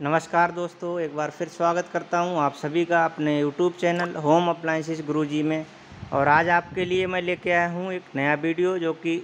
नमस्कार दोस्तों, एक बार फिर स्वागत करता हूँ आप सभी का अपने YouTube channel home appliances Guruji में। और आज आपके लिए मैं लेके आया हूँ एक नया वीडियो जो कि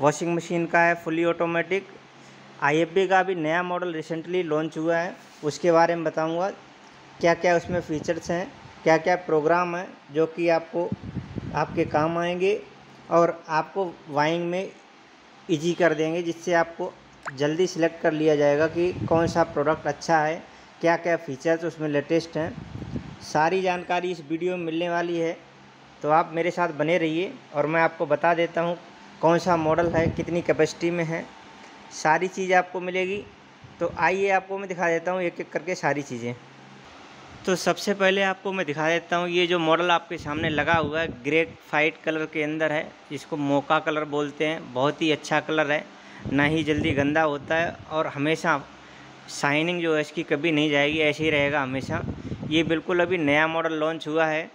वॉशिंग मशीन का है फुली ऑटोमेटिक आई का भी नया मॉडल रिसेंटली लॉन्च हुआ है, उसके बारे में बताऊँगा। क्या क्या उसमें फ़ीचर्स हैं क्या क्या प्रोग्राम है, जो कि आपको, आपके काम आएँगे और आपको वाइंग में ईजी कर देंगे, जिससे आपको जल्दी सिलेक्ट कर लिया जाएगा कि कौन सा प्रोडक्ट अच्छा है क्या क्या फ़ीचर्स उसमें लेटेस्ट हैं। सारी जानकारी इस वीडियो में मिलने वाली है। तो आप मेरे साथ बने रहिए और मैं आपको बता देता हूँ कौन सा मॉडल है, कितनी कैपेसिटी में है। सारी चीज़ आपको मिलेगी। तो आइए आपको मैं दिखा देता हूँ एक एक करके सारी चीज़ें। तो सबसे पहले आपको मैं दिखा देता हूँ, ये जो मॉडल आपके सामने लगा हुआ है ग्रे फाइट कलर के अंदर है, जिसको मोका कलर बोलते हैं, बहुत ही अच्छा कलर है। ना ही जल्दी गंदा होता है और हमेशा शाइनिंग जो है इसकी कभी नहीं जाएगी, ऐसे ही रहेगा हमेशा। ये बिल्कुल अभी नया मॉडल लॉन्च हुआ है।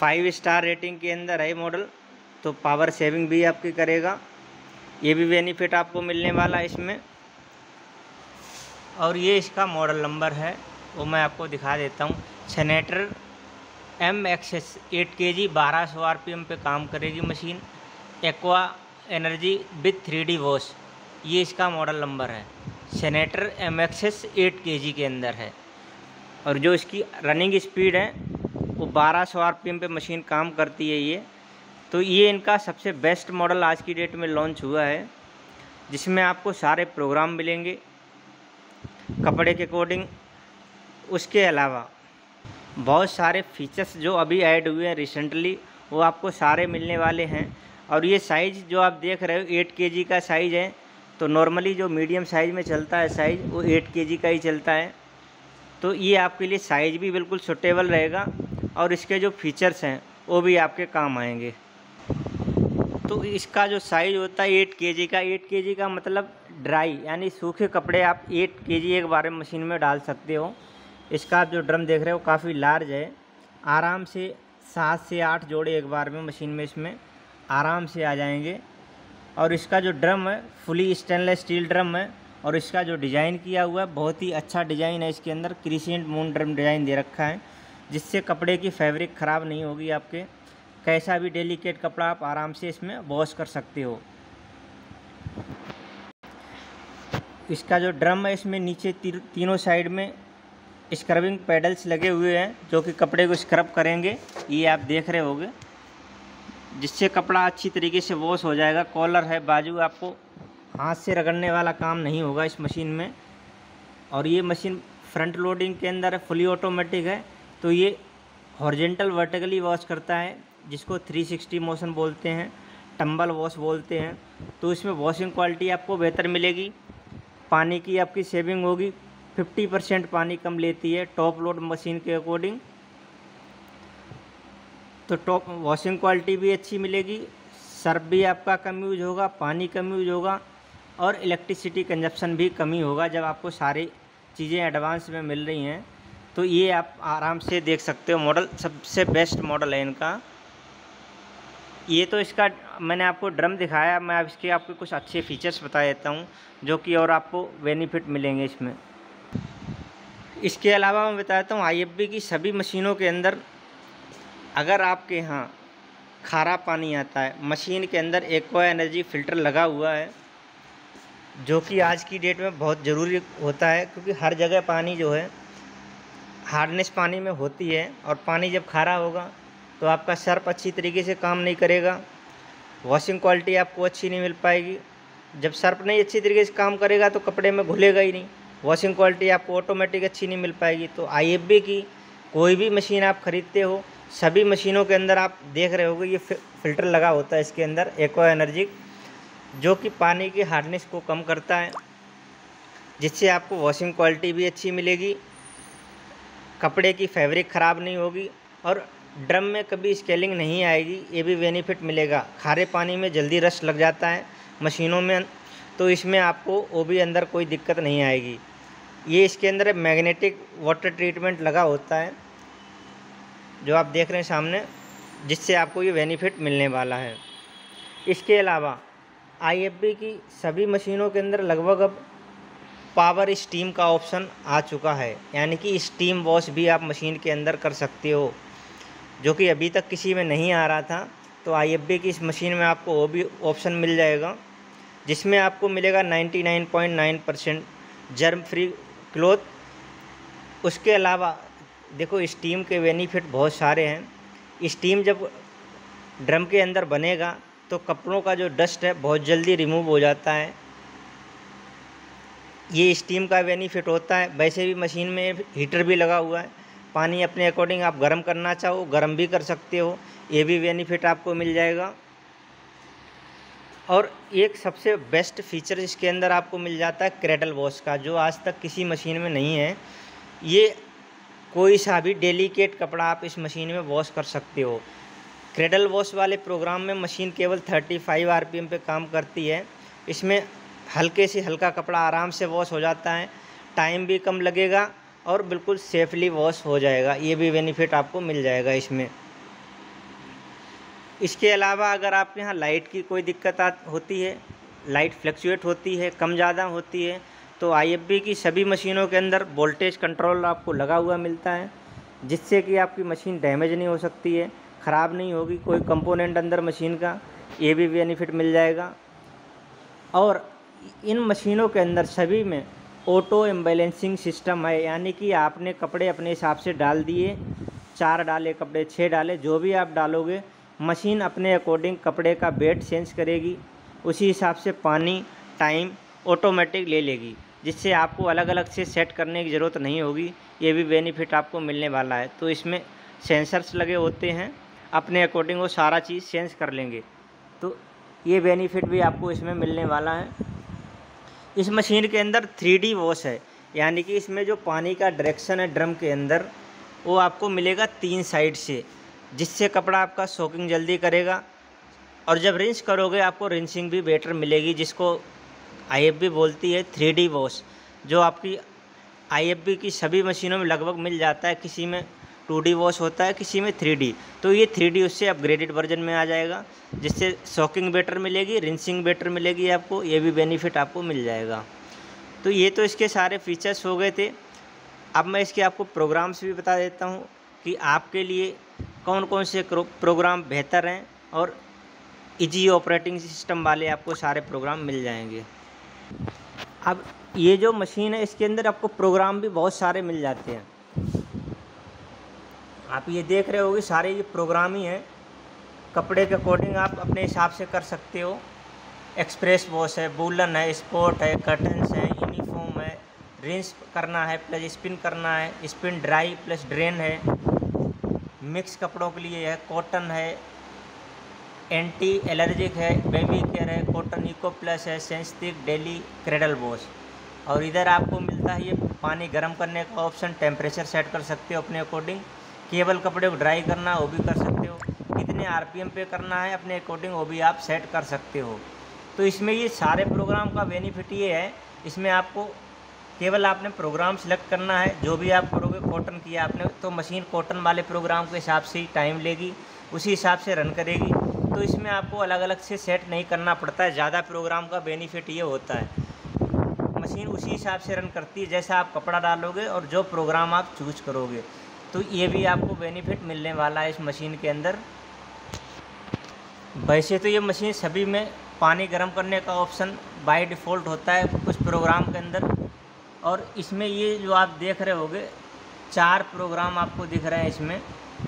फाइव स्टार रेटिंग के अंदर है मॉडल तो पावर सेविंग भी आपकी करेगा। ये भी बेनिफिट आपको मिलने वाला है इसमें। और ये इसका मॉडल नंबर है, वो मैं आपको दिखा देता हूँ। Sanitary M x eight K जी बारह सौ आर पी एम पे काम करेगी machine aqua energy with three D wash. ये इसका मॉडल नंबर है। Senator M access eight K G के अंदर है। और जो इसकी रनिंग स्पीड है, वो 1200 आरपीएम पे मशीन काम करती है ये। तो ये इनका सबसे बेस्ट मॉडल आज की डेट में लॉन्च हुआ है। जिसमें आपको सारे प्रोग्राम मिलेंगे। कपड़े के अकॉर्डिंग उसके अलावा बहुत सारे फीचर्स जो अभी ऐड हुए हैं रिसेंटली वो आपको सारे मिलने वाले हैं। और ये साइज़ जो आप देख रहे हो एट के का साइज़ है। तो नॉर्मली जो मीडियम साइज़ में चलता है साइज़ वो एट के का ही चलता है। तो ये आपके लिए साइज़ भी बिल्कुल सुटेबल रहेगा और इसके जो फीचर्स हैं, वो भी आपके काम आएँगे। तो इसका जो साइज़ होता है एट के का एट के का मतलब ड्राई यानी सूखे कपड़े आप एट के एक बार मशीन में डाल सकते हो। इसका आप जो ड्रम देख रहे हो काफ़ी लार्ज है। आराम से सात से आठ जोड़े एक बार में मशीन में इसमें आराम से आ जाएँगे। और इसका जो ड्रम है फुली स्टेनलेस स्टील ड्रम है और इसका जो डिज़ाइन किया हुआ है बहुत ही अच्छा डिज़ाइन है इसके अंदर। क्रिसेंट मून ड्रम डिज़ाइन दे रखा है जिससे कपड़े की फैब्रिक ख़राब नहीं होगी आपके। कैसा भी डेलीकेट कपड़ा आप आराम से इसमें वॉश कर सकते हो। इसका जो ड्रम है इसमें नीचे ती, तीनों साइड में स्क्रबिंग पैडल्स लगे हुए हैं जो कि कपड़े को स्क्रब करेंगे। ये आप देख रहे होंगे। जिससे कपड़ा अच्छी तरीके से वॉश हो जाएगा कॉलर है, बाजू आपको हाथ से रगड़ने वाला काम नहीं होगा इस मशीन में। और ये मशीन फ्रंट लोडिंग के अंदर फुली ऑटोमेटिक है तो ये हॉर्जेंटल वर्टिकली वॉश करता है, जिसको 360 मोशन बोलते हैं टम्बल वॉश बोलते हैं। तो इसमें वॉशिंग क्वालिटी आपको बेहतर मिलेगी, पानी की आपकी सेविंग होगी 50 परसेंट पानी कम लेती है टॉप लोड मशीन के अकॉर्डिंग तो टॉप वॉशिंग क्वालिटी भी अच्छी मिलेगी, सर्फ भी आपका कम यूज़ होगा, पानी कम यूज़ होगा और इलेक्ट्रिसिटी कंजप्शन भी कमी होगा जब आपको सारी चीज़ें एडवांस में मिल रही हैं। तो ये आप आराम से देख सकते हो मॉडल, सबसे बेस्ट मॉडल है इनका। ये तो इसका, मैंने आपको ड्रम दिखाया, मैं इसके आपको कुछ अच्छे फीचर्स बता देता हूँ जो कि और आपको बेनिफिट मिलेंगे इसमें। इसके अलावा मैं बता देता हूँ, आई की सभी मशीनों के अंदर अगर आपके यहाँ खारा पानी आता है, मशीन के अंदर एक्वा एनर्जी फ़िल्टर लगा हुआ है, जो कि आज की डेट में बहुत ज़रूरी होता है, क्योंकि हर जगह पानी जो है हार्डनेस पानी में होती है, और पानी जब खारा होगा तो आपका सर्फ अच्छी तरीके से काम नहीं करेगा वॉशिंग क्वालिटी आपको अच्छी नहीं मिल पाएगी। जब सर्फ नहीं अच्छी तरीके से काम करेगा तो कपड़े में घुलेगा ही नहीं वॉशिंग क्वालिटी आपको ऑटोमेटिक अच्छी नहीं मिल पाएगी। तो आईएफबी की कोई भी मशीन आप ख़रीदते हो, सभी मशीनों के अंदर आप देख रहे होगे, ये फ़िल्टर लगा होता है इसके अंदर एको एनर्जी जो कि पानी की हार्डनेस को कम करता है, जिससे आपको वॉशिंग क्वालिटी भी अच्छी मिलेगी, कपड़े की फैब्रिक ख़राब नहीं होगी, और ड्रम में कभी स्केलिंग नहीं आएगी, ये भी बेनिफिट मिलेगा। खारे पानी में जल्दी रश लग जाता है मशीनों में तो इसमें आपको वो भी अंदर कोई दिक्कत नहीं आएगी। ये इसके अंदर मैग्नेटिक वाटर ट्रीटमेंट लगा होता है, जो आप देख रहे हैं सामने, जिससे आपको ये बेनिफिट मिलने वाला है। इसके अलावा आईएफबी की सभी मशीनों के अंदर लगभग अब पावर स्टीम का ऑप्शन आ चुका है। यानी कि स्टीम वॉश भी आप मशीन के अंदर कर सकते हो, जो कि अभी तक किसी में नहीं आ रहा था। तो आईएफबी की इस मशीन में आपको वो भी ऑप्शन मिल जाएगा, जिसमें आपको मिलेगा 99.9 परसेंट जर्म फ्री क्लोथ। उसके अलावा, देखो स्टीम के बेनिफिट बहुत सारे हैं। स्टीम जब ड्रम के अंदर बनेगा तो कपड़ों का जो डस्ट है, बहुत जल्दी रिमूव हो जाता है। ये स्टीम का बेनिफिट होता है। वैसे भी मशीन में हीटर भी लगा हुआ है। पानी अपने अकॉर्डिंग आप गर्म करना चाहो, गर्म भी कर सकते हो। ये भी बेनिफिट आपको मिल जाएगा। और एक सबसे बेस्ट फीचर इसके अंदर आपको मिल जाता है क्रेडल वॉश का, जो आज तक किसी मशीन में नहीं है। ये कोई सा भी डेलीकेट कपड़ा आप इस मशीन में वॉश कर सकते हो। क्रेडल वॉश वाले प्रोग्राम में मशीन केवल 35 आरपीएम पे काम करती है। इसमें हल्के से हल्का कपड़ा आराम से वॉश हो जाता है। टाइम भी कम लगेगा और बिल्कुल सेफली वॉश हो जाएगा। ये भी बेनिफिट आपको मिल जाएगा इसमें। इसके अलावा अगर आपके यहाँ लाइट की कोई दिक्कत होती है, लाइट फ्लक्चुएट होती है, कम ज़्यादा होती है तो आई की सभी मशीनों के अंदर वोल्टेज कंट्रोल आपको लगा हुआ मिलता है, जिससे कि आपकी मशीन डैमेज नहीं हो सकती है, ख़राब नहीं होगी, कोई कंपोनेंट अंदर मशीन का, ये भी बेनिफिट मिल जाएगा। और इन मशीनों के अंदर सभी में ऑटो एम्बेलेंसिंग सिस्टम है, यानी कि आपने कपड़े अपने हिसाब से डाल दिए, चार डाले कपड़े छः डाले, जो भी आप डालोगे मशीन अपने अकॉर्डिंग कपड़े का वेट चेंज करेगी, उसी हिसाब से पानी, टाइम ऑटोमेटिक ले लेगी, जिससे आपको अलग अलग से सेट करने की ज़रूरत नहीं होगी, ये भी बेनिफिट आपको मिलने वाला है। तो इसमें सेंसर्स लगे होते हैं, अपने अकॉर्डिंग वो सारा चीज़ चेंज कर लेंगे। तो ये बेनिफिट भी आपको इसमें मिलने वाला है। इस मशीन के अंदर थ्री डी वॉश है, यानी कि इसमें जो पानी का डायरेक्शन है ड्रम के अंदर, वो आपको मिलेगा तीन साइड से। जिससे कपड़ा आपका सोकिंग जल्दी करेगा। और जब रिंस करोगे, आपको रिंसिंग भी बेटर मिलेगी, जिसको आईएफबी बोलती है थ्री डी वॉश जो आपकी आईएफबी की सभी मशीनों में लगभग मिल जाता है। किसी में टू डी वॉश होता है, किसी में थ्री डी तो ये थ्री डी उससे अपग्रेडेड वर्जन में आ जाएगा, जिससे सॉकिंग बेटर मिलेगी रिंसिंग बेटर मिलेगी आपको, ये भी बेनिफिट आपको मिल जाएगा। तो ये तो इसके सारे फीचर्स हो गए थे। अब मैं इसके आपको प्रोग्राम्स भी बता देता हूँ कि आपके लिए कौन कौन से प्रोग्राम बेहतर हैं और इजी ऑपरेटिंग सिस्टम वाले आपको सारे प्रोग्राम मिल जाएँगे। अब ये जो मशीन है, इसके अंदर आपको प्रोग्राम भी बहुत सारे मिल जाते हैं। आप ये देख रहे होगे, सारे ये प्रोग्राम ही हैं। कपड़े के अकॉर्डिंग आप अपने हिसाब से कर सकते हो। एक्सप्रेस वॉश है बुलन है, स्पोर्ट है, कर्टन्स है, यूनिफॉर्म है, रिंस करना है, प्लस स्पिन करना है, स्पिन ड्राई प्लस ड्रेन है। मिक्स कपड़ों के लिए है कॉटन है एंटी एलर्जिक है बेबी केयर है कॉटन इको प्लस है सेंसिटिव डेली क्रेडल वॉश और इधर आपको मिलता है ये पानी गर्म करने का ऑप्शन टेम्परेचर सेट कर सकते हो अपने अकॉर्डिंग केवल कपड़े को ड्राई करना, वो भी कर सकते हो. कितने आरपीएम पे करना है, अपने अकॉर्डिंग वो भी आप सेट कर सकते हो. तो इसमें ये सारे प्रोग्राम का बेनिफिट ये है. इसमें आपको केवल आपने प्रोग्राम सेलेक्ट करना है, जो भी आप करोगे कॉटन किया आपने तो मशीन कॉटन वाले प्रोग्राम के हिसाब से ही टाइम लेगी, उसी हिसाब से रन करेगी। तो इसमें आपको अलग अलग से सेट नहीं करना पड़ता है, ज़्यादा प्रोग्राम का बेनिफिट ये होता है। मशीन उसी हिसाब से रन करती है, जैसा आप कपड़ा डालोगे और जो प्रोग्राम आप चूज़ करोगे। तो ये भी आपको बेनिफिट मिलने वाला है इस मशीन के अंदर। वैसे तो ये मशीन सभी में पानी गर्म करने का ऑप्शन बाय डिफ़ॉल्ट होता है कुछ प्रोग्राम के अंदर। और इसमें ये जो आप देख रहे होगे, चार प्रोग्राम आपको दिख रहे हैं इसमें,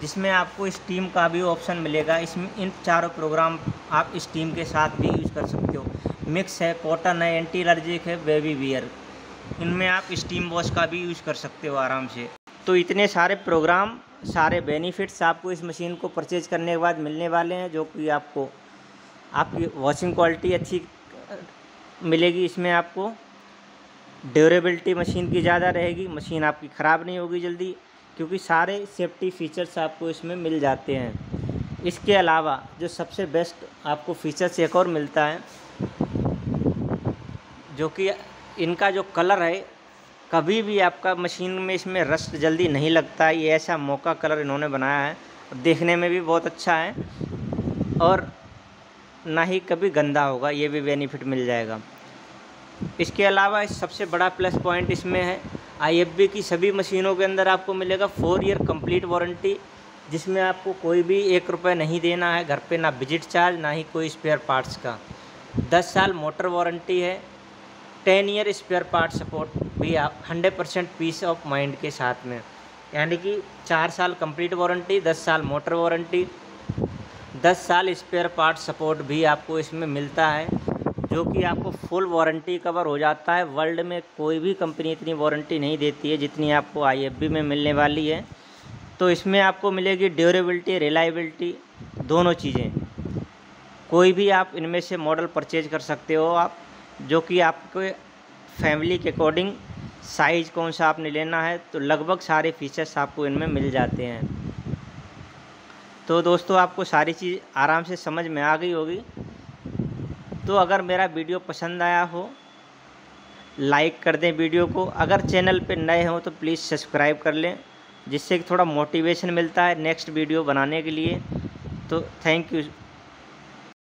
जिसमें आपको स्टीम का भी ऑप्शन मिलेगा। इसमें इन चारों प्रोग्राम आप स्टीम के साथ भी यूज़ कर सकते हो। मिक्स है कॉटन है एंटी एलर्जिक है बेबी बियर इनमें आप स्टीम वॉश का भी यूज़ कर सकते हो आराम से। तो इतने सारे प्रोग्राम सारे बेनिफिट्स आपको इस मशीन को परचेज करने के बाद मिलने वाले हैं, जो कि आपको, आपकी वॉशिंग क्वालिटी अच्छी, मिलेगी इसमें आपको। ड्यूरेबिलिटी मशीन की ज़्यादा रहेगी, मशीन आपकी ख़राब नहीं होगी जल्दी, क्योंकि सारे सेफ्टी फीचर्स आपको इसमें मिल जाते हैं। इसके अलावा जो सबसे बेस्ट आपको फीचर्स एक और मिलता है, जो कि इनका जो कलर है, कभी भी आपका मशीन में इसमें रस्ट जल्दी नहीं लगता, ये ऐसा मौका कलर इन्होंने बनाया है देखने में भी बहुत अच्छा है, और ना ही कभी गंदा होगा, ये भी बेनिफिट मिल जाएगा। इसके अलावा सबसे बड़ा प्लस पॉइंट इसमें है। आईएफबी की सभी मशीनों के अंदर आपको मिलेगा फोर ईयर कंप्लीट वारंटी, जिसमें आपको कोई भी एक रुपये नहीं देना है, घर पे ना विज़िट चार्ज, ना ही कोई स्पेयर पार्ट्स का। दस साल मोटर वारंटी है, ten year spare part support भी आप hundred percent peace of mind के साथ में। यानी कि चार साल कंप्लीट वारंटी, दस साल मोटर वारंटी, दस साल स्पेयर पार्ट सपोर्ट भी आपको इसमें मिलता है। जो कि आपको फुल वारंटी कवर हो जाता है। वर्ल्ड में कोई भी कंपनी इतनी वारंटी नहीं देती है जितनी आपको आई में मिलने वाली है। तो इसमें आपको मिलेगी ड्यूरेबिलिटी रिलायबिलिटी दोनों चीज़ें। कोई भी आप इनमें से मॉडल परचेज कर सकते हो आप, जो कि आपके फैमिली के अकॉर्डिंग साइज़ कौन सा आपने लेना है तो लगभग सारे फीचर्स आपको इनमें मिल जाते हैं। तो दोस्तों, आपको सारी चीज़ आराम से समझ में आ गई होगी। तो अगर मेरा वीडियो पसंद आया हो, लाइक कर दें वीडियो को। अगर चैनल पे नए हों तो प्लीज़ सब्सक्राइब कर लें, जिससे कि थोड़ा मोटिवेशन मिलता है नेक्स्ट वीडियो बनाने के लिए। तो थैंक यू।